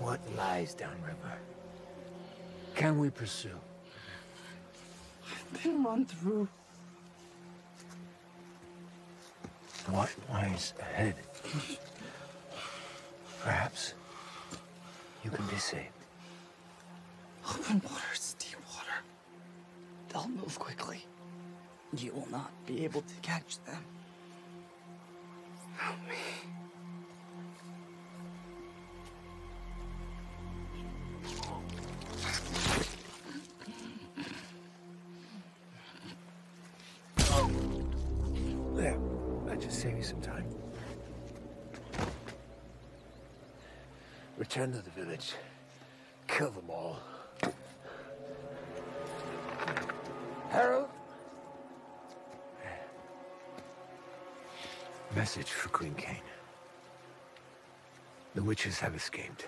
What lies downriver? Can we pursue? I've been run through. What lies ahead? Perhaps you can be saved. Open water is deep water. They'll move quickly. You will not be able to catch them. There. That just save you some time. Return to the village. Kill them all. Harold? Message for Queen Kane. The witches have escaped.